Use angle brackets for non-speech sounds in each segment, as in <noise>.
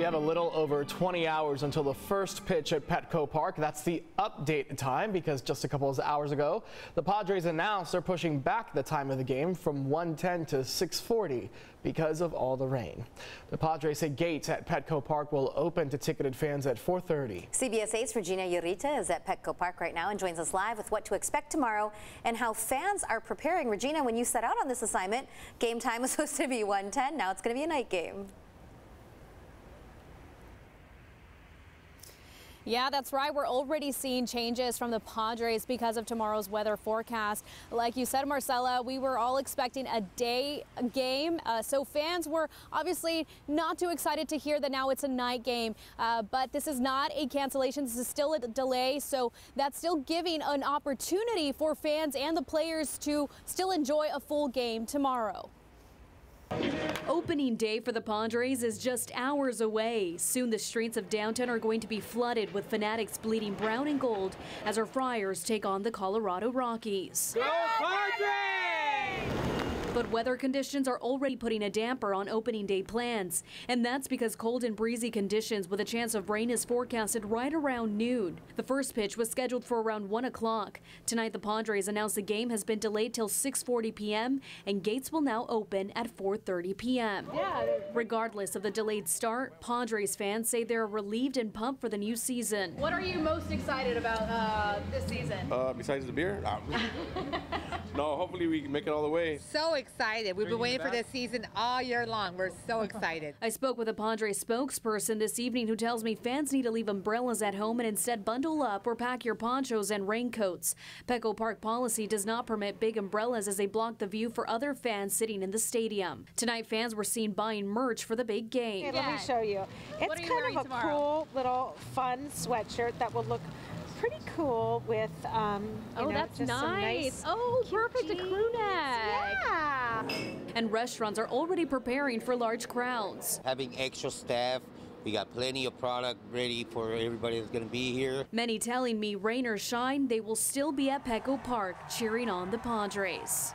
We have a little over 20 hours until the first pitch at Petco Park. That's the update time because just a couple of hours ago, the Padres announced they're pushing back the time of the game from 1:10 to 6:40 because of all the rain. The Padres say gates at Petco Park will open to ticketed fans at 4:30. CBS 8's Regina Yurita is at Petco Park right now and joins us live with what to expect tomorrow and how fans are preparing. Regina, when you set out on this assignment, game time was <laughs> supposed to be 1:10. Now it's going to be a night game. Yeah, that's right. We're already seeing changes from the Padres because of tomorrow's weather forecast. Like you said, Marcella, we were all expecting a day game. Uh, so fans were obviously not too excited to hear that now it's a night game. Uh, but this is not a cancellation. This is still a delay. So that's still giving an opportunity for fans and the players to still enjoy a full game tomorrow. Opening day for the Padres is just hours away. Soon the streets of downtown are going to be flooded with fanatics bleeding brown and gold as our Friars take on the Colorado Rockies. Go Padres! But weather conditions are already putting a damper on opening day plans. And that's because cold and breezy conditions with a chance of rain is forecasted right around noon. The first pitch was scheduled for around 1 o'clock. Tonight, the Padres announced the game has been delayed till 6.40 p.m. and gates will now open at 4.30 p.m. Yeah. Regardless of the delayed start, Padres fans say they're relieved and pumped for the new season. What are you most excited about uh, this season? Uh, besides the beer? <laughs> no, hopefully we can make it all the way. So excited. We've been waiting for this season all year long. We're so <laughs> excited. I spoke with a Padres spokesperson this evening who tells me fans need to leave umbrellas at home and instead bundle up or pack your ponchos and raincoats. Petco Park policy does not permit big umbrellas as they block the view for other fans sitting in the stadium. Tonight, fans were seen buying merch for the big game. Here, let me show you. It's you kind of a tomorrow? cool little fun sweatshirt that will look pretty cool with um, you Oh, know, that's just some nice. nice. Oh, cute perfect. A crew neck. Yeah. And restaurants are already preparing for large crowds. having extra staff. We got plenty of product ready for everybody that's going to be here. Many telling me rain or shine, they will still be at Petco Park cheering on the Padres.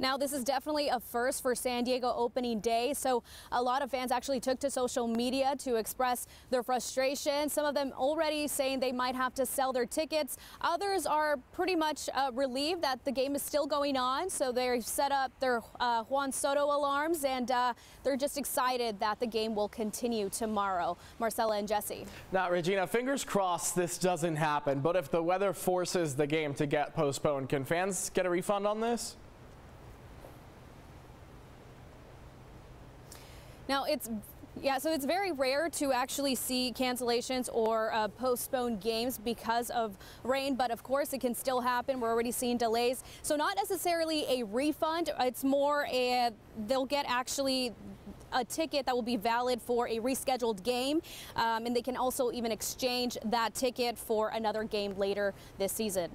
Now, this is definitely a first for San Diego opening day. So a lot of fans actually took to social media to express their frustration. Some of them already saying they might have to sell their tickets. Others are pretty much uh, relieved that the game is still going on. So they've set up their uh, Juan Soto alarms and uh, they're just excited that the game will continue tomorrow. Marcella and Jesse. Now, Regina, fingers crossed this doesn't happen, but if the weather forces the game to get postponed, can fans get a refund on this? Now it's yeah, so it's very rare to actually see cancellations or uh, postponed games because of rain, but of course it can still happen. We're already seeing delays. So not necessarily a refund, it's more a, they'll get actually a ticket that will be valid for a rescheduled game, um, and they can also even exchange that ticket for another game later this season.